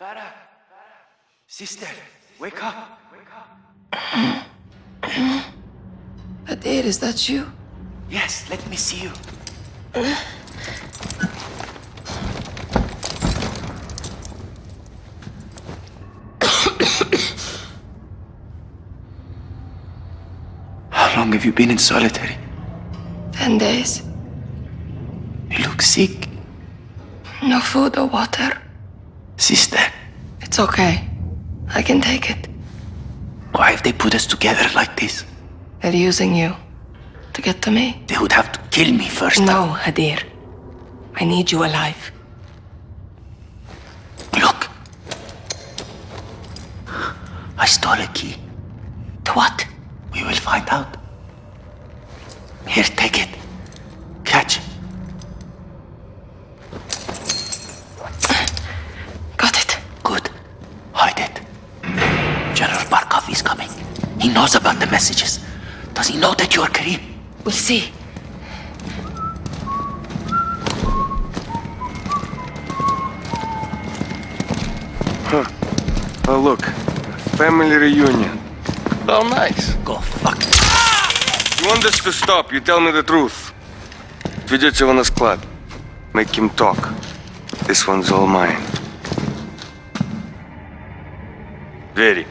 Farah! Sister, wake up! Hadir, is that you? Yes, let me see you. How long have you been in solitary? Ten days. You look sick. No food or water. Sister, It's okay. I can take it. why have they put us together like this? They're using you to get to me. They would have to kill me first. No, Hadir. I need you alive. Look. I stole a key. To what? We will find out. Here, take it. Catch. Got it. Good. Hide it. General Barkov is coming. He knows about the messages. Does he know that you are Karim? We'll see. Oh, look. Family reunion. Oh, nice. Go fuck. You want this to stop, you tell me the truth. Ведете его на склад. Make him talk. This one's all mine. Very.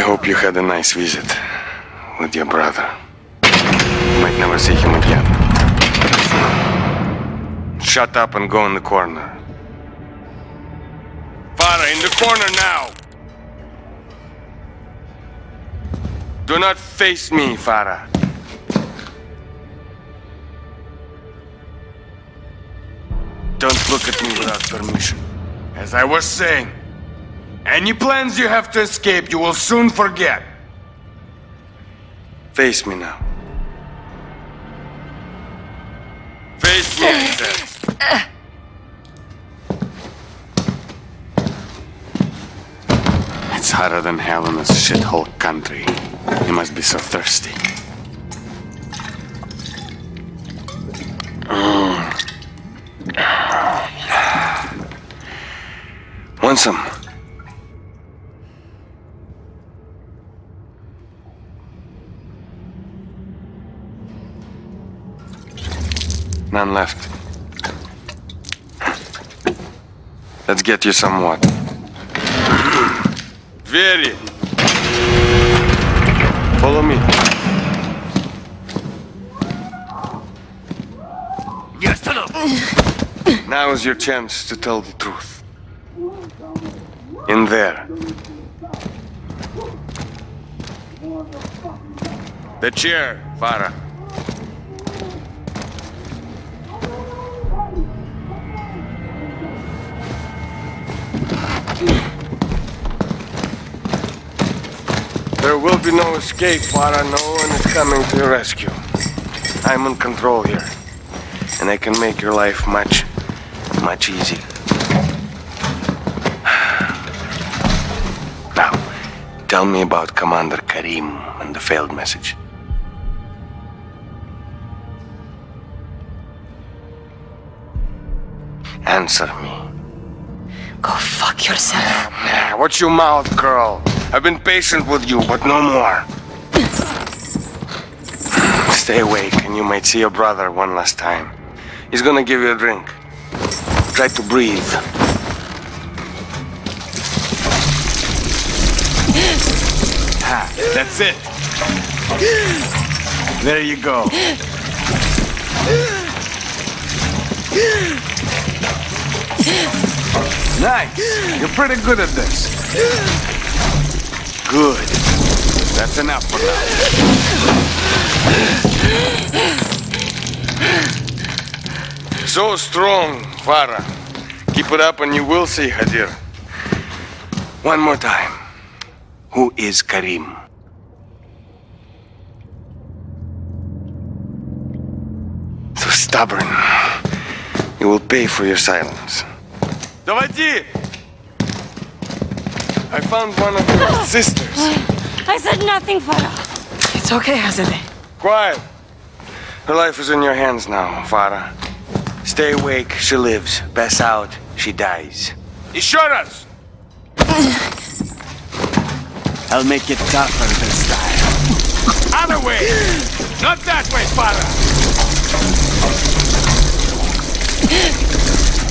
I hope you had a nice visit with your brother. Might never see him again. Shut up and go in the corner. Farah, in the corner now! Do not face me, Farah. Don't look at me without permission. As I was saying, any plans you have to escape, you will soon forget. Face me now. Face me, I said. It's hotter than hell in this shithole country. You must be so thirsty. Mm. Want some? None left. Let's get you some water. Very. Follow me. Yes, Now is your chance to tell the truth. In there. The chair, Farah. There will be no escape, Farah. No one is coming to your rescue. I'm in control here. And I can make your life much, much easier. Now, tell me about Commander Karim and the failed message. Answer me. Go fuck yourself. Watch your mouth, girl. I've been patient with you, but no more. Stay awake, and you might see your brother one last time. He's gonna give you a drink. Try to breathe. Ha, that's it. There you go. Nice. You're pretty good at this. Good. That's enough for now. So strong, Farah. Keep it up and you will see Hadir. One more time. Who is Karim? So stubborn. You will pay for your silence. Доводи! I found one of your sisters. I said nothing, Farah. It's okay, Azadeh. Quiet. Her life is in your hands now, Farah. Stay awake, she lives. Pass out, she dies. Insurance! I'll make it tougher this time. Other way! Not that way, Farah!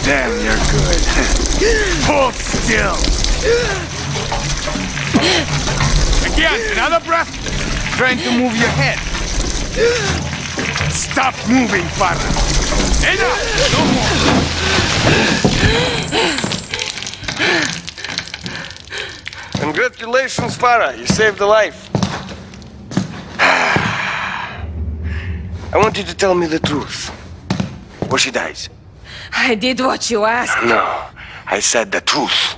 Damn, you're good. Hold still! Again, another breath. Trying to move your head. Stop moving, Farah. Enough! No more! Congratulations, Farah. You saved a life. I want you to tell me the truth. Or she dies. I did what you asked. No, I said the truth.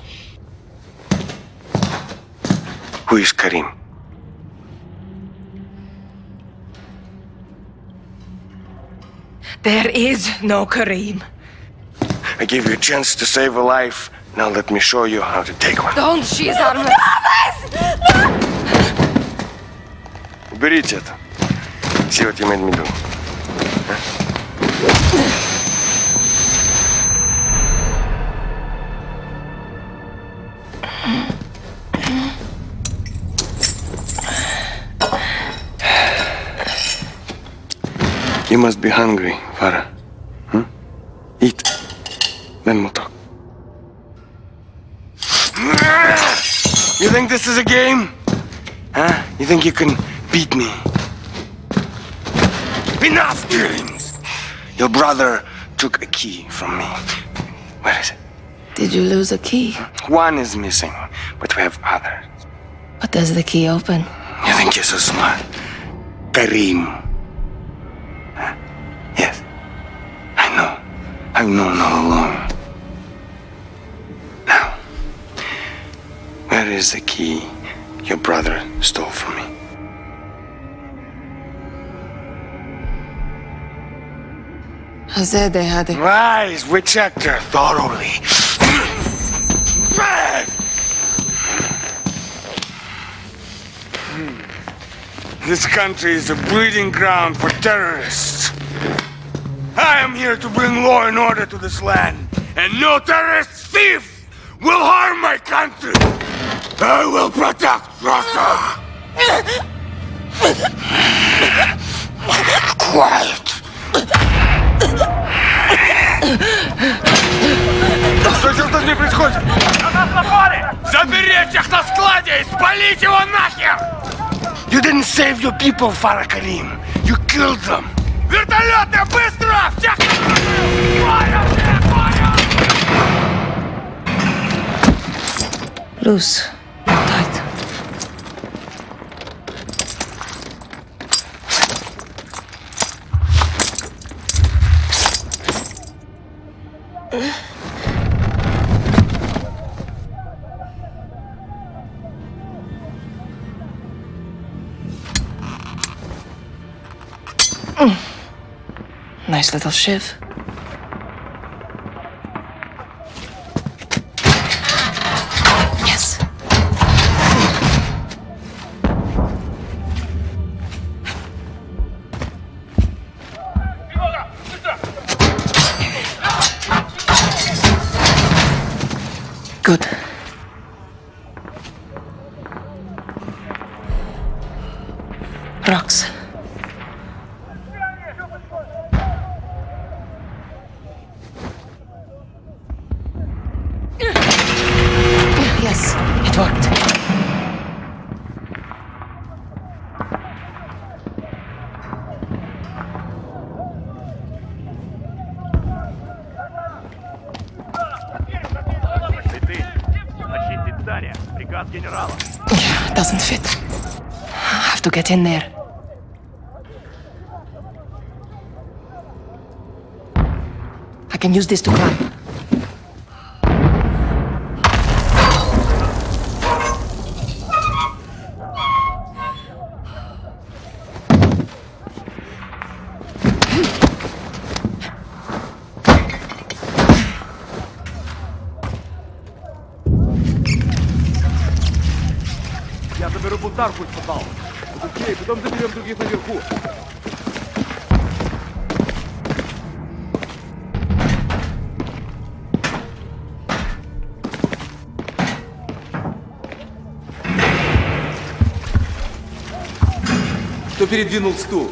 Who is Karim? There is no Kareem. I gave you a chance to save a life. Now let me show you how to take one. Don't, she's armed. Уберите это. See what you made me do. You must be hungry, Farah. Hmm? Eat. Then we'll talk. You think this is a game? Huh? You think you can beat me? Enough games! Your brother took a key from me. Where is it? Did you lose a key? One is missing, but we have others. What does the key open? You think you're so smart? Karim. I've known all along. Now, where is the key your brother stole from me? Azadeh had it. Rise, we checked her thoroughly. Bad! Hmm. This country is a breeding ground for terrorists. I am here to bring law and order to this land, and no terrorist thief will harm my country. I will protect Russia. Quiet. Что сейчас с ней происходит? Заберите их на складе и спалите его нахер! You didn't save your people, Farah Karim. You killed them. Вертолеты, быстро! Всех! Понял, понял! Loose. Nice little shiv. Yes. Good. Have to get in there. I can use this to climb. Я заберу бутарку из подвала. Окей, потом заберем других наверху. Кто передвинул стул?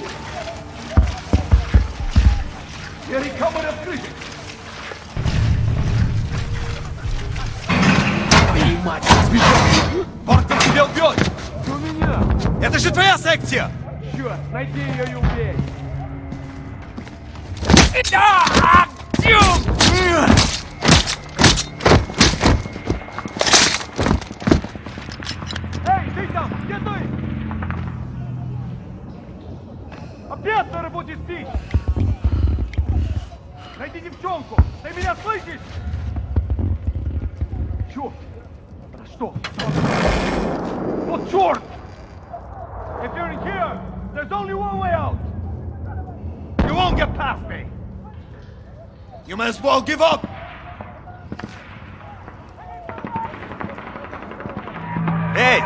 There's only one way out! You won't get past me! You may as well give up! Hey!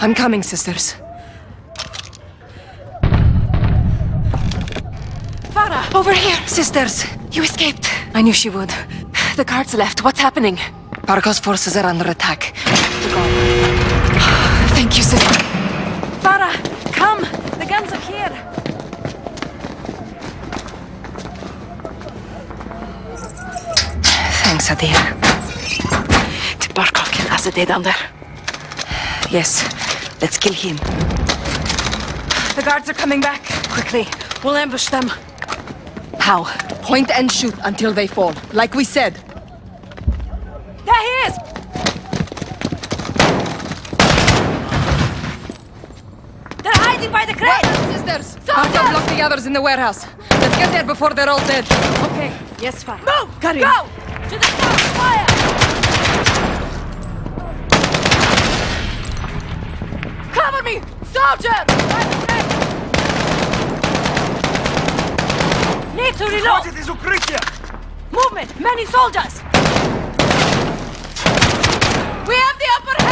I'm coming, sisters. Farah! Over here! Sisters, you escaped. I knew she would. The guards left. What's happening? Barkov's forces are under attack. Thank you, sister. Farah! Come! The guns are here! Thanks, Hadir. Did Barkov kill Azadeh down there? Yes. Let's kill him. The guards are coming back. Quickly. We'll ambush them. How? Point and shoot until they fall, like we said. There he is! They're hiding by the crate! Sisters! Barkov locked the others in the warehouse. Let's get there before they're all dead. Okay, yes, fine. Move! Cut Go! To the top! Fire! Cover me! Soldier! Need to reload! Movement! Many soldiers! We have the upper hand!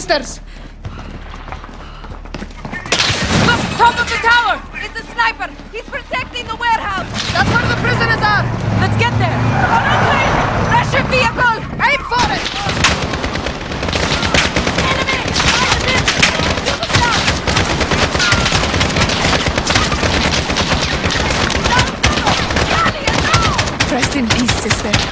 sisters! Look, top of the tower! It's a sniper! He's protecting the warehouse! That's where the prisoners are! Let's get there! On our way! Russian vehicle! Aim for it! Enemy! Rest in peace, sister.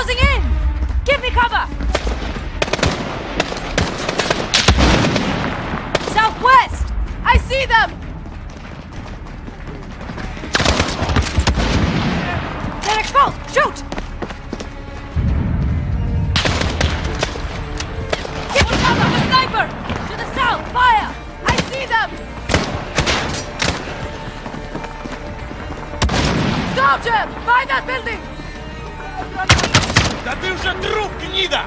Closing in! Give me cover! Southwest! I see them! They're exposed! Shoot! Give me cover! A sniper! To the south! Fire! I see them! Soldier! By that building! Ты уже труп, гнида!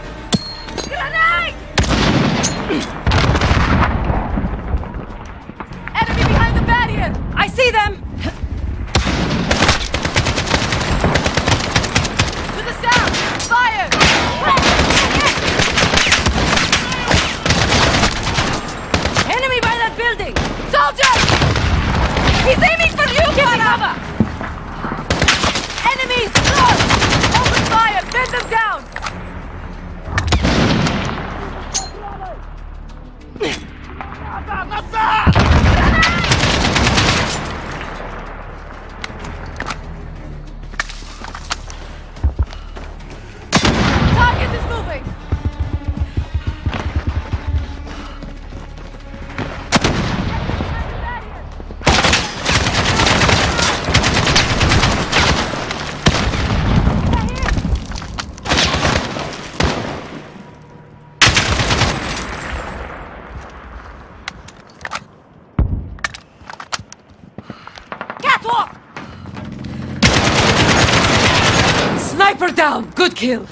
kill.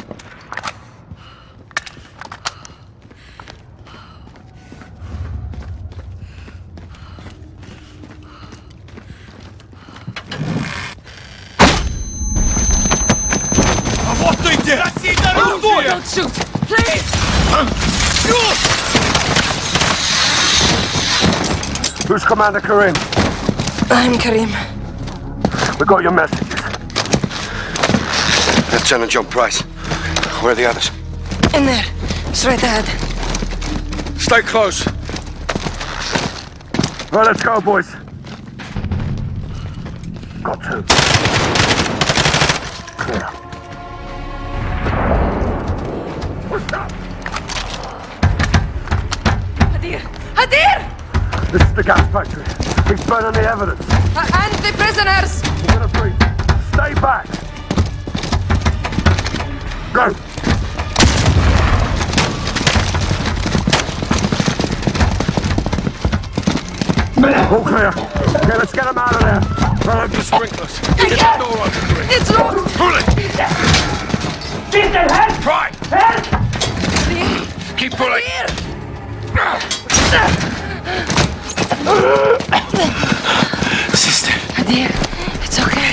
Don't shoot! Please! Who's Commander Karim? I'm Karim. We got your message. Lieutenant John Price. Where are the others? In there. Straight ahead. Stay close. Right, let's go, boys. Got to. Clear. What's up? Hadir! Hadir! This is the gas factory. He's burning the evidence. Uh, and the prisoners! We're gonna breathe. Stay back. Go. All clear. Okay, let's get him out of there. Run up the sprinklers. Get the door open. It's locked! Pull it! Try! Keep pulling! Sister, Hadir, it's okay.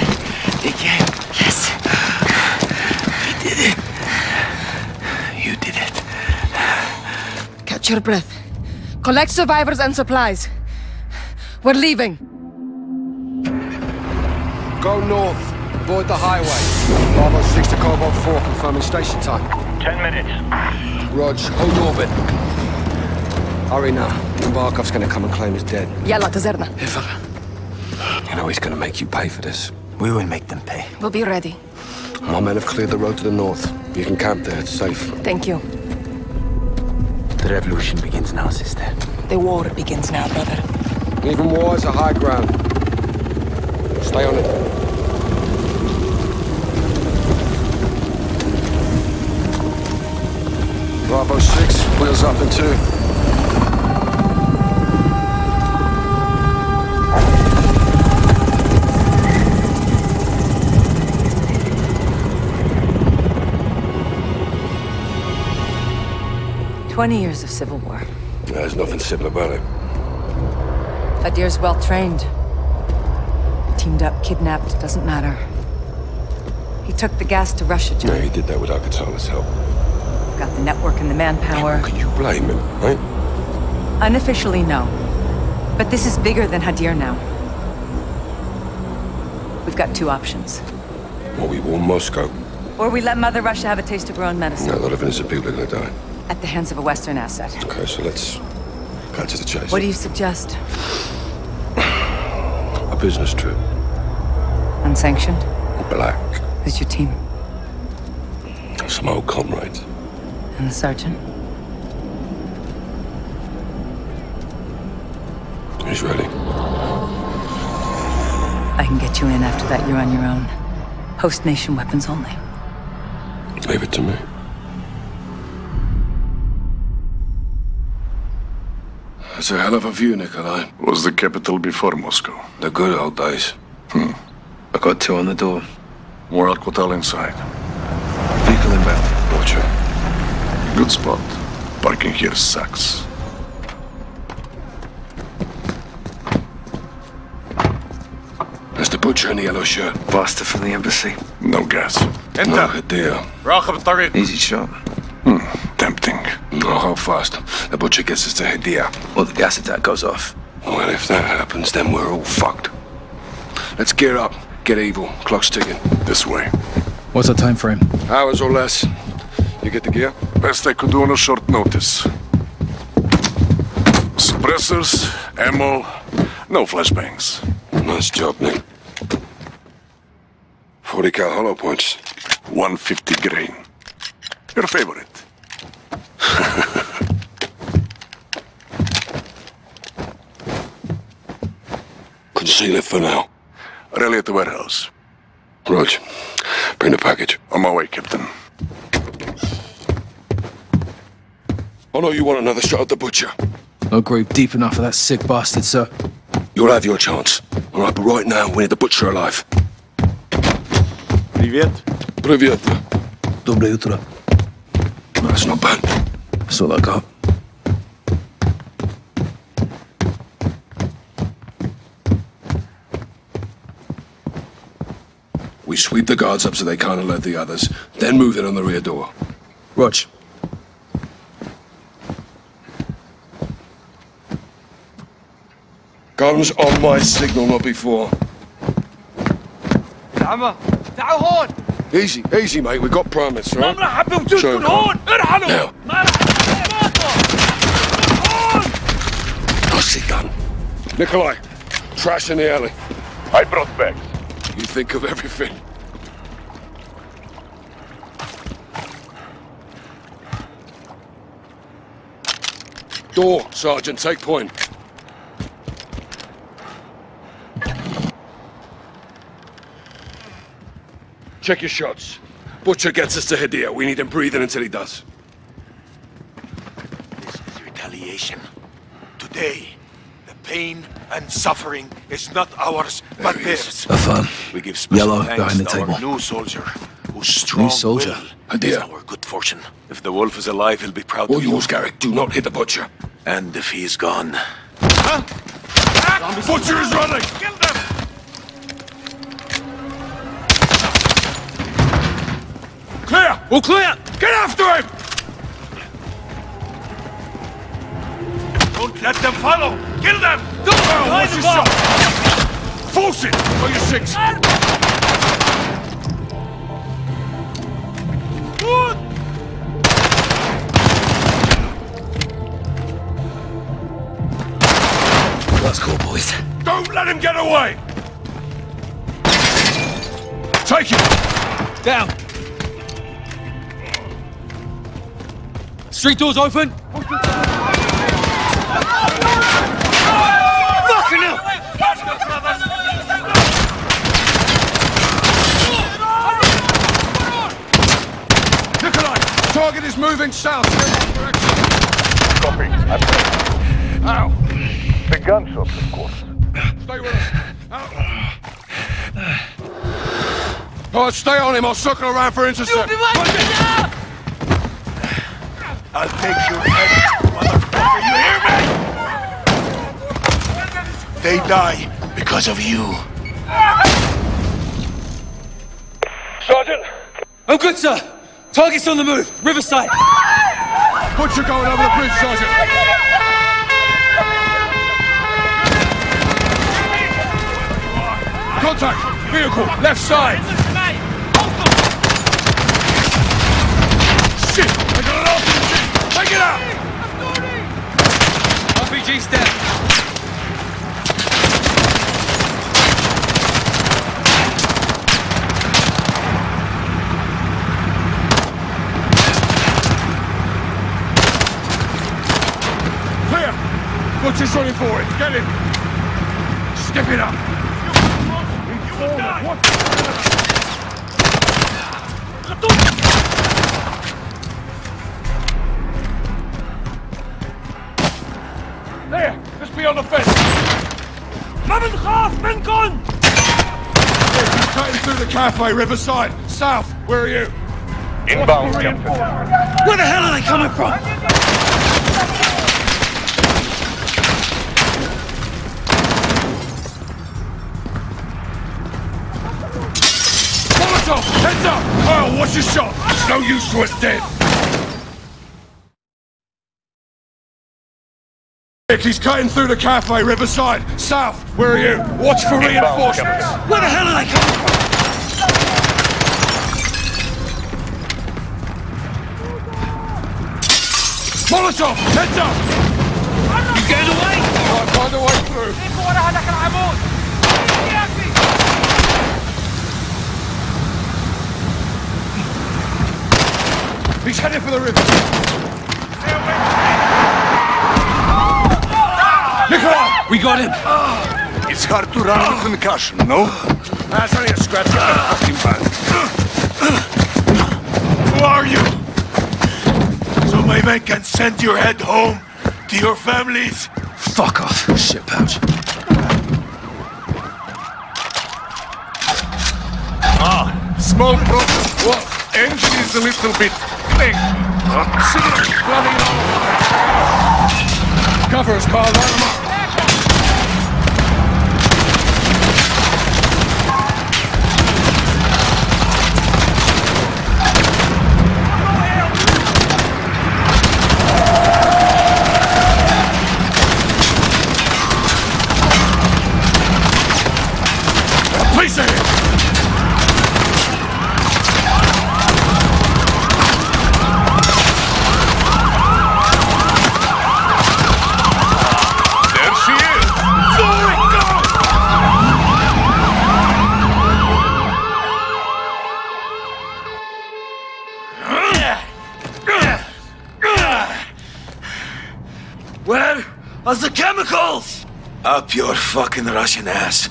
they came. Catch your breath. Collect survivors and supplies. We're leaving. Go north. Avoid the highway. Bravo 6 to Cobalt 4, confirming station time. Ten minutes. Rog, hold orbit. Hurry now. Barkov's gonna come and claim he's dead. Yalla, Tazerna. You know he's gonna make you pay for this. We will make them pay. We'll be ready. My men have cleared the road to the north. You can camp there, it's safe. Thank you. The revolution begins now, sister. The war begins now, brother. Even war is a high ground. Stay on it. Bravo 6, wheels up in two. Twenty years of civil war. There's nothing simple about it. Hadir's well trained. Teamed up, kidnapped, doesn't matter. He took the gas to Russia, No, John. he did that without Katana's help. Got the network and the manpower. Can you blame him, right? Unofficially, no. But this is bigger than Hadir now. We've got two options. Or we warn Moscow. Or we let Mother Russia have a taste of her own medicine. No, a lot of innocent people are gonna die. At the hands of a Western asset. Okay, so let's cut to the chase. What do you suggest? A business trip. Unsanctioned? Black. Who's your team? Some old comrades. And the sergeant? He's ready. I can get you in after that. You're on your own. Host nation weapons only. Leave it to me. That's a hell of a view, Nikolai. Was the capital before Moscow? The good old days. Hmm. I got two on the door. More Al-Qatala inside. Vehicle inbound. Watch it. Good spot. Parking here sucks. There's the butcher in the yellow shirt. Bastard from the embassy. No gas. Enter. No idea. Easy shot. Tempting. No, how fast? The butcher gets us to Hadir. Well, the gas attack goes off. Well, if that happens, then we're all fucked. Let's gear up. Get evil. Clock's ticking. This way. What's the time frame? Hours or less. You get the gear? Best I could do on a short notice. Suppressors, ammo, no flashbangs. Nice job, Nick. 40 cal hollow points. 150 grain. Your favorite. Conceal it for now. Rally at the warehouse. Rog, bring the package. On my way, Captain. Oh no, you want another shot at the butcher? No grave deep enough for that sick bastard, sir. You'll have your chance. All right, but right now, we need the butcher alive. Привет. Привет. Доброе утро. That's not bad. That's all I got. We sweep the guards up so they can't alert the others, then move in on the rear door. Rog, Guns on my signal, not before. زعما تعالوا هون Easy, easy, mate. We've got promise, right? ما راح Show بوجودكم 'em. هون ارحلوا Nikolai, trash in the alley. I brought bags. You think of everything. Door, Sergeant, take point. Check your shots. Butcher gets us to Hadir. We need him breathing until he does. This is retaliation. Today, the pain and suffering is not ours, but There he is. theirs. Affirm. We give special Yellow behind the to our table. new soldier, whose strong soldier? will is Idea. our good fortune. If the wolf is alive, he'll be proud All of you. yours, Garrick. Do not hit the butcher. And if he's gone, Butcher is running! kill them! Clear! All clear! Get after him! Don't let them follow! Kill them! Oh, what's your shot? Force it! Oh, you six. That's cool, boys. Don't let him get away! Take him! Down! Street doors open! Target is moving south. Copy. I'm Ow! The gunshots, of course. Stay with us. Out. All right, stay on him. I'll circle around for intercept. I'll take your head, motherfucker! You hear me? They die because of you. Sergeant! I'm good, sir! Target's on the move. Riverside. Butcher going over the bridge, Sergeant. Contact. Vehicle. Left side. Shit. I got an RPG. Take it out. RPG stand. Butcher's running for it. Get him. Step it up. There! Just beyond the fence! Khaf, Ben Gun! He's cutting through the cafe, Riverside. South, where are you? Inbound, Captain. Where the hell are they coming from? Up! Kyle, watch your shot. It's no use to us dead. Nick, He's cutting through the cafe, Riverside. South, where are you? Watch for reinforcements. Where the hell are they coming from? Molotov, heads up! You getting away? I'll find a way through. He's heading for the river. Nikolai! We got him. It's hard to run with concussion, no? That's only a scratch. Fucking bad. Who are you? So my men can send your head home to your families? Fuck off, shit pouch. Ah, Small problem. What? Engine is a little bit clink. Cigarettes flooding all. Cover us, Carl. Up your fucking Russian ass.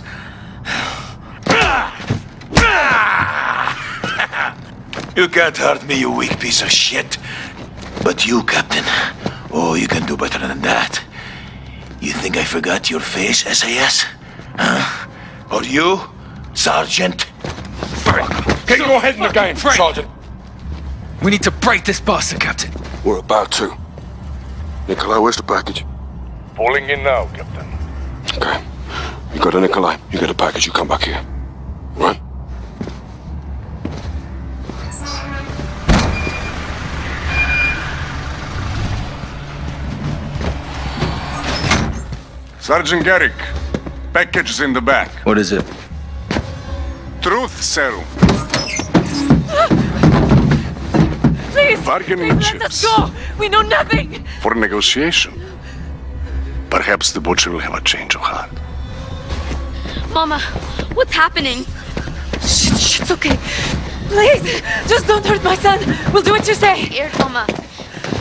You can't hurt me, you weak piece of shit. But you, Captain, oh, you can do better than that. You think I forgot your face, SAS? Huh? Or you, Sergeant? Frank, Get your head in the game, Frank. Sergeant. We need to break this bastard, Captain. We're about to. Nikolai, where's the package? Falling in now, Captain. Okay. You go to Nikolai. You get a package. You come back here. Right? Sergeant Garrick, package is in the back. What is it? Truth serum. Please! Bargaining please let us chips. go! We know nothing! For negotiation. Perhaps the butcher will have a change of heart. Mama, what's happening? Shit, shit, it's okay. Please, just don't hurt my son. We'll do what you say. Scared, Mama.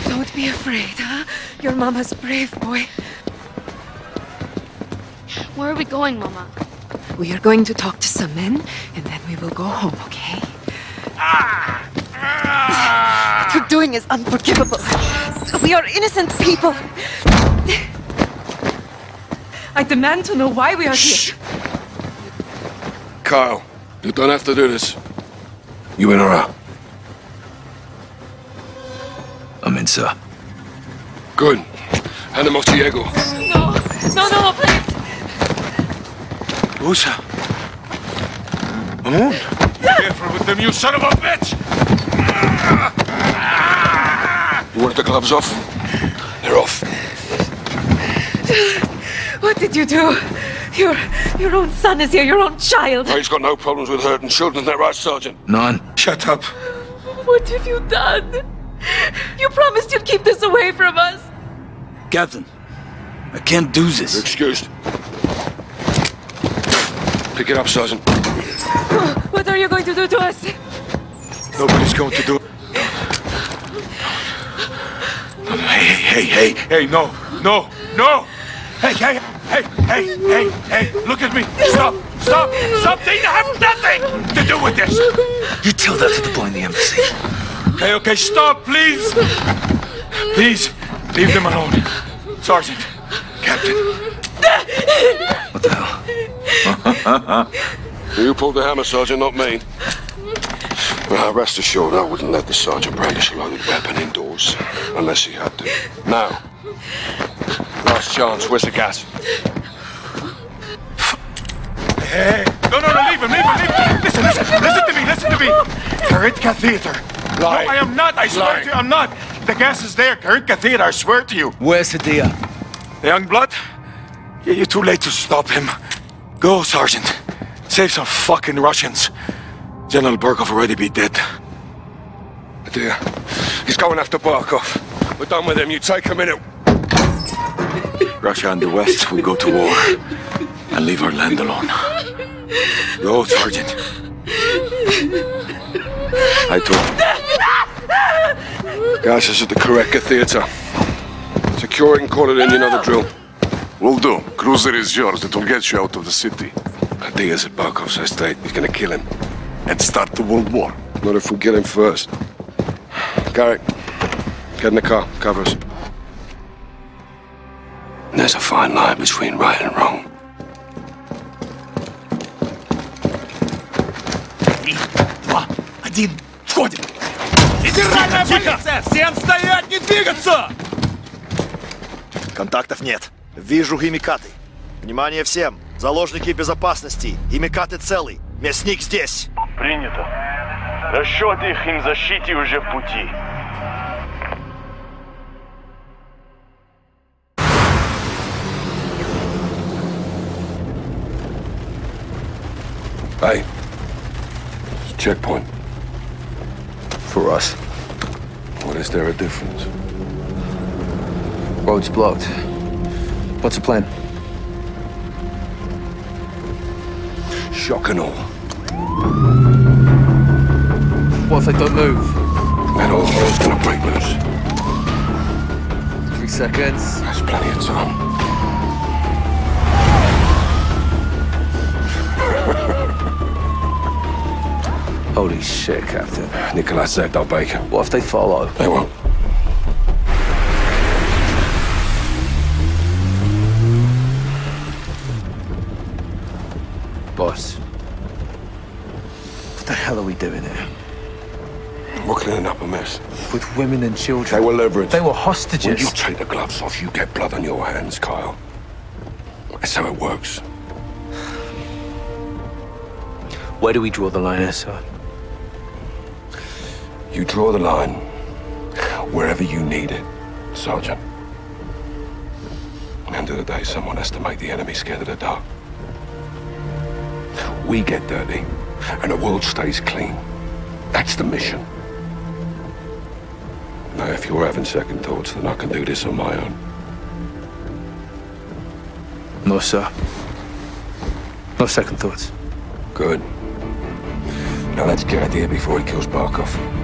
Don't be afraid, huh? Your mama's brave, boy. Where are we going, Mama? We are going to talk to some men, and then we will go home, okay? ah What you're doing is unforgivable. We are innocent people. I demand to know why we are here. Kyle, you don't have to do this. You in or out? I'm in, sir. Good. Hand him off to Diego. No, no, no, please. Usa. Mamoon. Careful with them, you son of a bitch! You want the gloves off? They're off. What did you do? Your, your own son is here, your own child. Oh, he's got no problems with hurting children, isn't that right, Sergeant? None. Shut up. What have you done? You promised you'd keep this away from us. Captain, I can't do this. You're this. excused. Pick it up, Sergeant. What are you going to do to us? Nobody's going to do it. Hey, hey, hey, hey. Hey, no, no, no! Hey, hey, hey, hey, hey, hey, look at me. Stop, stop, stop. They have nothing to do with this. You tell that to the boy in the embassy. Okay, okay, stop, please. Please, leave them alone. Sergeant, Captain. What the hell? You pulled the hammer, Sergeant, not me. Well, rest assured, I wouldn't let the Sergeant brandish a loaded weapon indoors, unless he had to. Now, last chance, where's the gas? Hey, no, no, no, leave him, leave him, leave him. Listen, listen, listen to me, listen to me. Karitka Theater. Lie. No, I am not, I swear Lie. to you, I'm not. The gas is there, Karitka Theater, I swear to you. Where's Hadir? The young blood? Yeah, You're too late to stop him. Go, Sergeant. Save some fucking Russians. General Barkov already be dead. Dear, uh, he's going after Barkov. We're done with him. You take a minute. Russia and the West will go to war and leave our land alone. Go, Sergeant. I told Gas is at the Kareka Theater. Secure it and call it in, another drill. Will do. Cruiser is yours. It will get you out of the city. Diaz at Barkov's estate. He's gonna kill him. And start the World War. Not if we get him first. Garrick, get in the car. Cover us. There's a fine line between right and wrong. Два, один, входим! Федеральная полиция! Всем стоять, не двигаться! Контактов нет. Вижу химикаты. Внимание всем! Заложники безопасности. Химикаты целый. Мясник здесь. Принято. Расчет их им защите уже в пути. Hey. It's a checkpoint. For us. What is there a difference? Road's blocked. What's the plan? Shock and all. What if they don't move? That old hell's gonna break loose. Three seconds. There's plenty of time. Holy shit, Captain. Nikolai saved our bacon. What if they follow? They won't. Boss. What the hell are we doing here? We're cleaning up a mess. With women and children. They were leverage. They were hostages. When you take the gloves off, you get blood on your hands, Kyle. That's how it works. Where do we draw the line, sir? You draw the line wherever you need it, Sergeant. At the End of the day, someone has to make the enemy scared of the dark. We get dirty, and the world stays clean. That's the mission. Now, if you're having second thoughts, then I can do this on my own. No, sir. No second thoughts. Good. Now let's get out here before he kills Barkov.